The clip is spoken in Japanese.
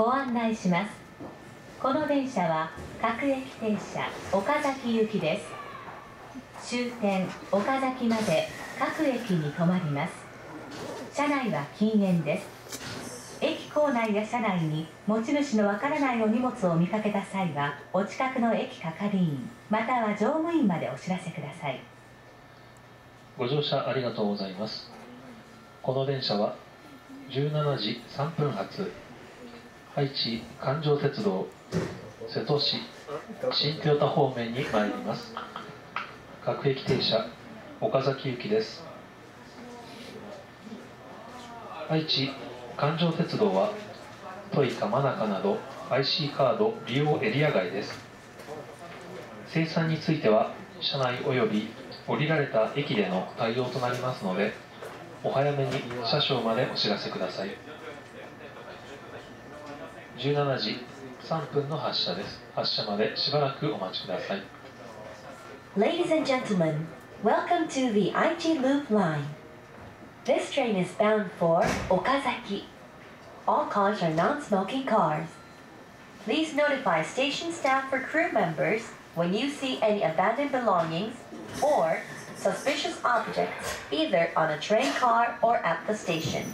ご案内します。この電車は各駅停車岡崎行きです。終点岡崎まで各駅に停まります。車内は禁煙です。駅構内や車内に持ち主のわからないお荷物を見かけた際はお近くの駅係員または乗務員までお知らせください。ご乗車ありがとうございます。この電車は17時3分発。愛知環状鉄道瀬戸市新豊田方面に参ります。各駅停車岡崎行きです。愛知環状鉄道はトイカマナカなど IC カード利用エリア外です。生産については車内及び降りられた駅での対応となりますのでお早めに車掌までお知らせください。17時3分の発車です発車までしばらくお待ちください Ladies and gentlemen, welcome to the Aichi Loop line. This train is bound for Okazaki. All cars are non-smoking cars. Please notify station staff or crew members when you see any abandoned belongings or suspicious objects either on a train car or at the station.